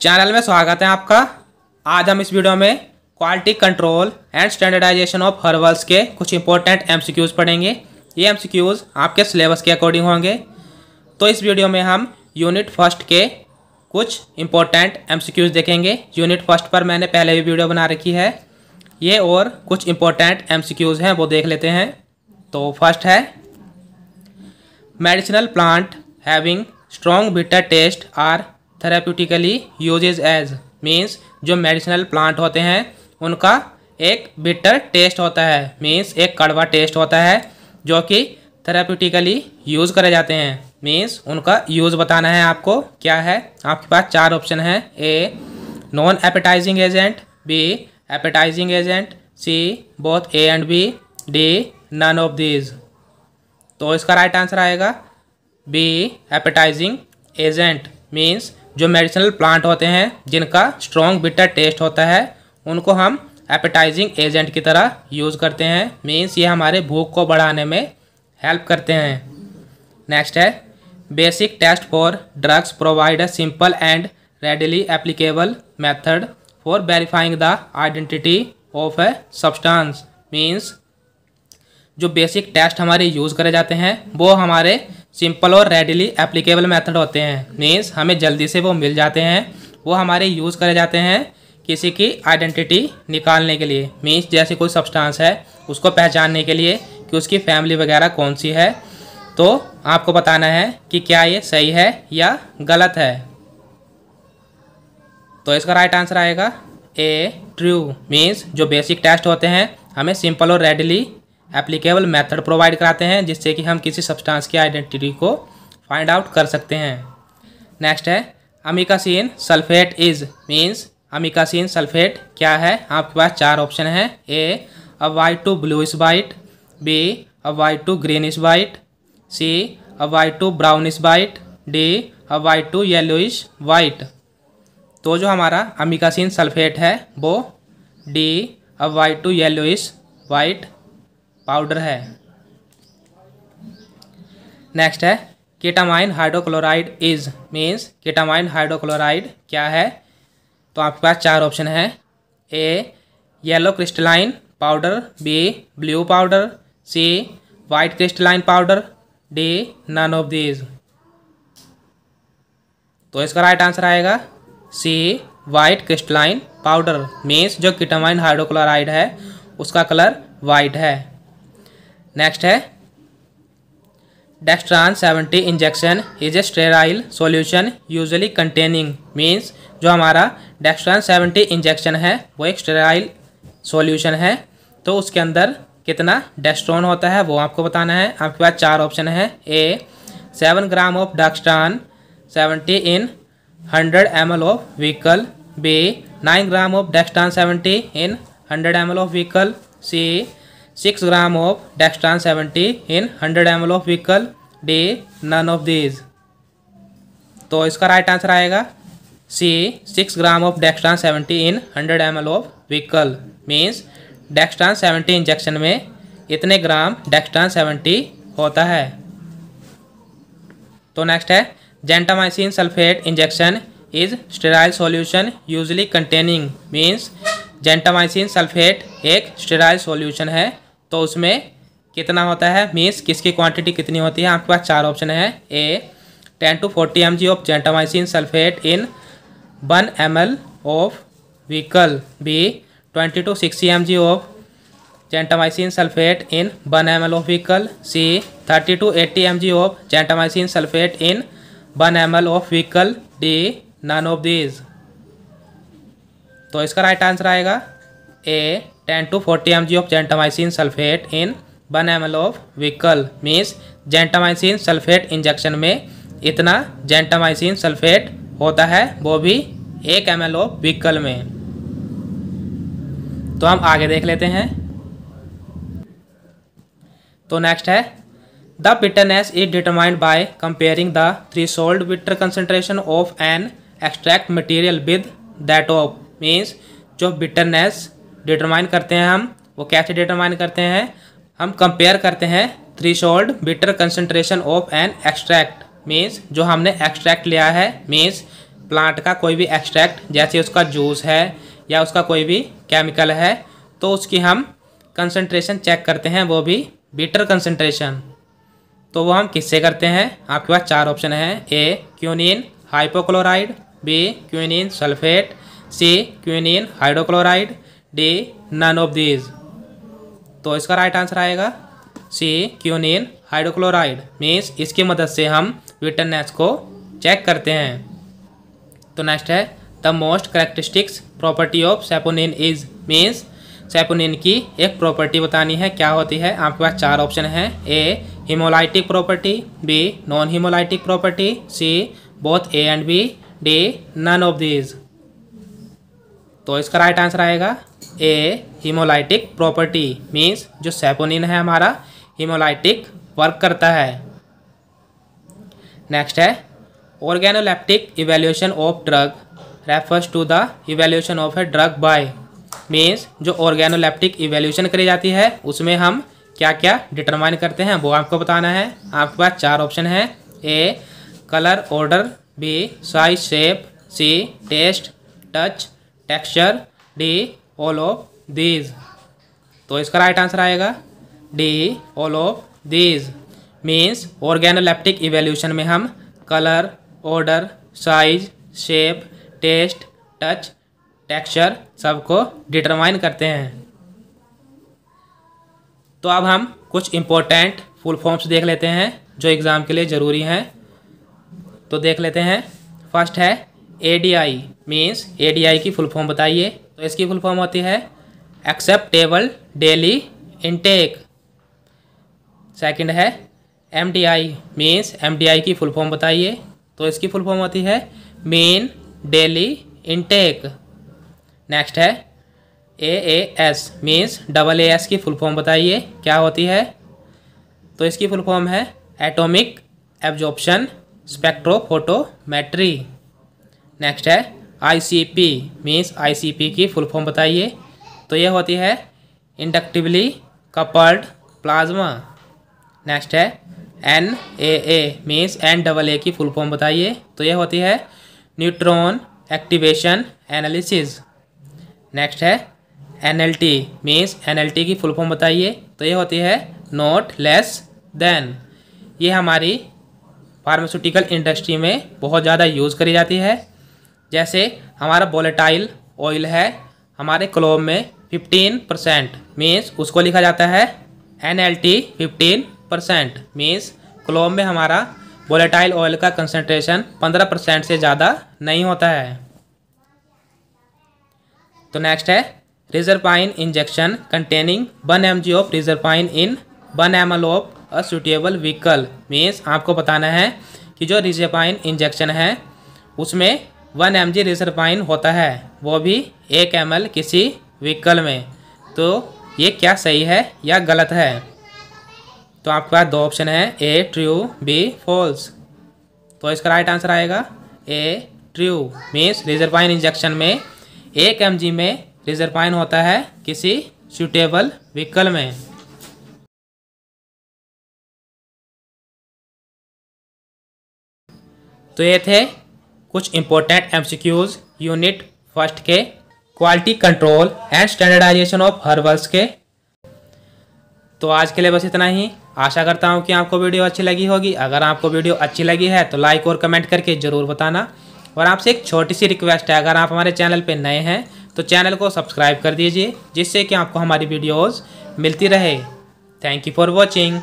Channel में स्वागत है आपका। आज हम इस वीडियो में quality control and standardization of herbals के कुछ इंपॉर्टेंट एमसीक्यूज पढ़ेंगे। ये एमसीक्यूज आपके सिलेबस के अकॉर्डिंग होंगे। तो इस वीडियो में हम यूनिट फ़र्स्ट के कुछ इंपॉर्टेंट एमसीक्यूज देखेंगे। यूनिट फ़र्स्ट पर मैंने पहले भी वीडियो बना रखी है। ये और कुछ इंपॉर्टेंट एमसीक्यूज हैं, वो देख लेते हैं। तो फ़र्स्ट है medicinal plant having strong bitter taste are therapeutically uses as means जो मेडिसिनल प्लांट होते हैं, उनका एक बिटर टेस्ट होता है मीन्स एक कड़वा टेस्ट होता है, जो कि थेराप्यूटिकली यूज़ करे जाते हैं। मीन्स उनका यूज़ बताना है आपको क्या है। आपके पास चार ऑप्शन हैं। A non appetizing agent B appetizing agent C both A and B D none of these तो इसका राइट आंसर आएगा। बी एपेटाइजिंग एजेंट मीन्स जो मेडिसिनल प्लांट होते हैं, जिनका स्ट्रॉन्ग बिटर टेस्ट होता है, उनको हम एपेटाइजिंग एजेंट की तरह यूज़ करते हैं। मीन्स ये हमारे भूख को बढ़ाने में हेल्प करते हैं। नेक्स्ट है basic test for drugs provide a simple and readily applicable method for verifying the identity of a substance means जो बेसिक टेस्ट हमारे यूज़ करे जाते हैं, वो हमारे सिंपल और रेडिली एप्लीकेबल मेथड होते हैं। मीन्स हमें जल्दी से वो मिल जाते हैं। वो हमारे यूज़ करे जाते हैं किसी की आइडेंटिटी निकालने के लिए। मीन्स जैसे कोई सब्सटेंस है, उसको पहचानने के लिए कि उसकी फैमिली वगैरह कौन सी है। तो आपको बताना है कि क्या ये सही है या गलत है। तो इसका राइट आंसर आएगा ए ट्रू मीन्स जो बेसिक टेस्ट होते हैं, हमें सिंपल और रेडली एप्लीकेबल मेथड प्रोवाइड कराते हैं, जिससे कि हम किसी सब्सटेंस की आइडेंटिटी को फाइंड आउट कर सकते हैं। नेक्स्ट है amikacin sulphate is means amikacin sulphate क्या है? आपके पास चार ऑप्शन है। A a white to blue bluish white B a white to green greenish white C a white to brown brownish white D a white to yellow yellowish white तो जो हमारा amikacin sulphate है, वो D a white to yellow yellowish white powder है। Next है, ketamine hydrochloride is means ketamine hydrochloride क्या है? तो आपके पास चार ऑप्शन है। A yellow crystalline powder B blue powder C white crystalline powder D none of these तो इसका राइट आंसर आएगा C white crystalline powder means जो कीटामाइन हाइड्रोक्लोराइड है, उसका कलर वाइट है। नेक्स्ट है। Dextran 70 injection is a sterile solution usually containing means जो हमारा डेक्स्ट्रान 70 इंजेक्शन है, वो एक स्टेराइल सॉल्यूशन है। तो उसके अंदर कितना डेस्ट्रॉन होता है वो आपको बताना है। आपके पास चार ऑप्शन है। A seven gram of dextran 70 in 100 M L of vehicle B nine gram of dextran 70 in 100 M L of vehicle C six gram of dextran seventy in hundred M L of vehicle D none of these तो इसका right answer आएगा C six gram of dextran seventy in hundred M L of vehicle means dextran seventy injection में इतने ग्राम dextran seventy होता है। तो next है gentamicin sulphate injection is sterile solution usually containing means gentamicin sulphate एक sterile solution है। तो उसमें कितना होता है? मीन्स किसकी क्वांटिटी कितनी होती है? आपके पास चार ऑप्शन है। A ten to forty M of gentamicin sulphate in one M of vehicle B twenty to sixty M of gentamicin sulphate in one M of vehicle C thirty to eighty M of gentamicin sulphate in one M of vehicle D none of these तो इसका right answer आएगा A ten to forty M G of gentamicin sulphate in one M L of vehicle means gentamicin sulphate injection में इतना gentamicin sulphate होता है, वो भी एक एम एल ऑफ़ व्हीकल में। तो हम आगे देख लेते हैं। तो नेक्स्ट है। The bitterness is determined by comparing the threshold bitter concentration of an extract material with that of means जो बिटरनेस डिटरमाइन करते हैं हम। वो कैसे डिटरमाइन करते हैं? हम कंपेयर करते हैं threshold bitter concentration of an extract means जो हमने एक्सट्रैक्ट लिया है मीन्स प्लांट का कोई भी एक्सट्रैक्ट जैसे उसका जूस है या उसका कोई भी केमिकल है तो उसकी हम कंसनट्रेशन चेक करते हैं, वो भी बीटर कंसनट्रेशन तो वो हम किससे करते हैं? आपके पास चार ऑप्शन हैं। A quinine hypochloride B quinine sulphate C quinine hydrochloride D none of these तो इसका राइट आंसर आएगा सी क्यूनिन हाइड्रोक्लोराइड मीन्स इसकी मदद से हम विटरनेस को चेक करते हैं। तो नेक्स्ट है the most characteristics property of saponin is means saponin की एक प्रॉपर्टी बतानी है, क्या होती है? आपके पास चार ऑप्शन है A haemolytic property B non haemolytic property C both A and B D none of these तो इसका राइट आंसर आएगा ए हिमोलाइटिक प्रॉपर्टी मीन्स जो सेपोनिन है हमारा हिमोलाइटिक वर्क करता है। नेक्स्ट है organoleptic evaluation of drug refers to the evaluation of a drug by means जो ऑर्गेनोलेप्टिक इवेल्यूशन करी जाती है, उसमें हम क्या क्या डिटरमाइन करते हैं, वो आपको बताना है। आपके पास चार ऑप्शन है। A colour odour B size shape C taste touch texture D all of these तो इसका राइट आंसर आएगा D all of these means organoleptic evaluation में हम colour odour size shape taste touch texture सबको determine करते हैं। तो अब हम कुछ इम्पोर्टेंट फुल फॉर्म्स देख लेते हैं जो एग्ज़ाम के लिए ज़रूरी हैं। तो देख लेते हैं। फ़र्स्ट है A D I means A D I की फुल फॉर्म बताइए। तो इसकी फुल फॉर्म होती है एक्सेप्टेबल डेली इनटेक सेकंड है M D I means M D I की फुल फॉर्म बताइए। तो इसकी फुल फॉर्म होती है मेन डेली इनटेक नेक्स्ट है A A S means double A S की फुल फॉर्म बताइए। क्या होती है? तो इसकी फुल फॉर्म है एटॉमिक एब्जॉर्प्शन स्पेक्ट्रोफोटोमेट्री नेक्स्ट है I C P means I C P की फुल फॉर्म बताइए। तो ये होती है इंडक्टिवली कपल्ड प्लाज्मा नेक्स्ट है N A A means N double A की फुल फॉर्म बताइए। तो ये होती है न्यूट्रॉन एक्टिवेशन एनालिसिस नेक्स्ट है N L T means N L T की फुल फॉर्म बताइए। तो ये होती है नोट लेस देन ये हमारी फार्मास्यूटिकल इंडस्ट्री में बहुत ज़्यादा यूज़ करी जाती है। जैसे हमारा बोलेटाइल ऑयल है, हमारे क्लोब में फिफ्टीन परसेंट मीन्स उसको लिखा जाता है N L T fifteen percent means clove में हमारा वोलेटाइल ऑयल का कंसनट्रेशन पंद्रह परसेंट से ज़्यादा नहीं होता है। तो नेक्स्ट है reserpine injection containing one M G of reserpine in one M L of a suitable vehicle means आपको बताना है कि जो रिजरपाइन इंजेक्शन है, उसमें वन एम जी रिजरपाइन होता है, वो भी एक एम एल किसी व्हीकल में। तो ये क्या सही है या गलत है? तो आपके पास दो ऑप्शन है, ए, ट्रू, बी, फॉल्स। तो इसका राइट आंसर आएगा, A, true means reserpine injection में एक एमजी में रिजरपाइन होता है किसी सुटेबल व्हीकल में। तो ये थे कुछ इंपॉर्टेंट एमसीक्यूज यूनिट फ़र्स्ट के quality control and standardization of herbals के। तो आज के लिए बस इतना ही। आशा करता हूँ कि आपको वीडियो अच्छी लगी होगी। अगर आपको वीडियो अच्छी लगी है तो लाइक और कमेंट करके ज़रूर बताना। और आपसे एक छोटी सी रिक्वेस्ट है, अगर आप हमारे चैनल पर नए हैं तो चैनल को सब्सक्राइब कर दीजिए, जिससे कि आपको हमारी वीडियोज़ मिलती रहे। Thank you for watching